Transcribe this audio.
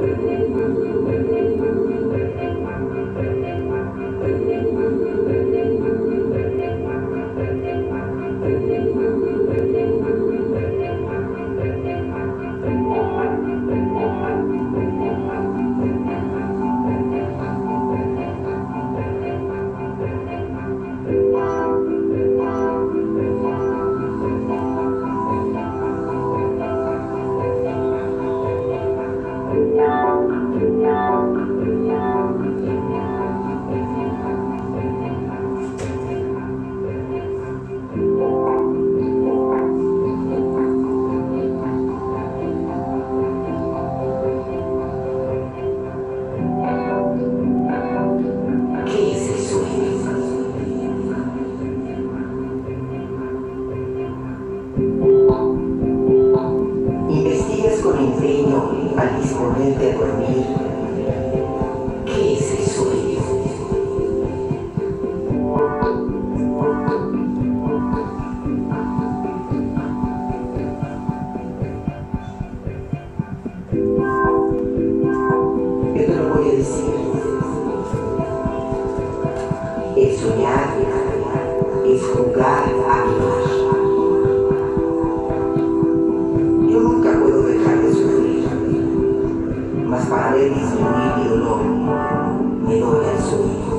Thank you. es soñar, es jugar a vivir. Yo nunca puedo dejar de sufrir, mas para ver disminuir mi dolor, me doy al sueño.